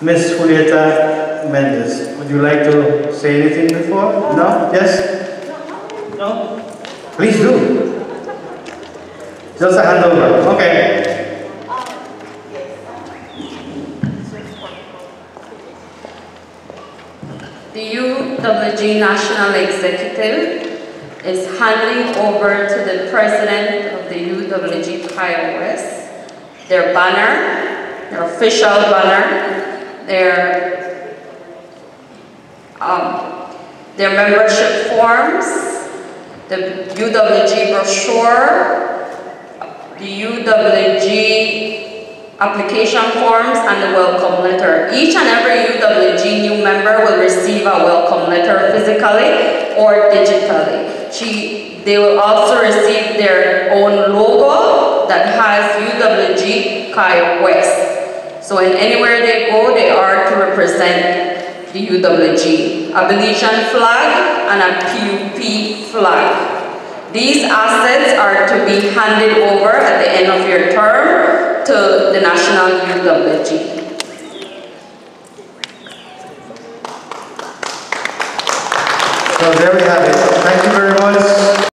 Miss Julieta Mendez, would you like to say anything before? No? Yes? No? Please do. Just a handover. Okay. The UWG National Executive is handing over to the President of the UWG Cayo West their banner, their official banner, their, um, their membership forms, the UWG brochure, the UWG application forms and the welcome letter. Each and every UWG new member will receive a welcome letter physically or digitally. She, they will also receive their own logo that has UWG Cayo West. So in anywhere they go, they are to represent the UWG, a Belizean flag and a PUP flag. These assets are to be handed over at the end of your term to the National UWG. So there we have it. Thank you very.